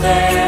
there.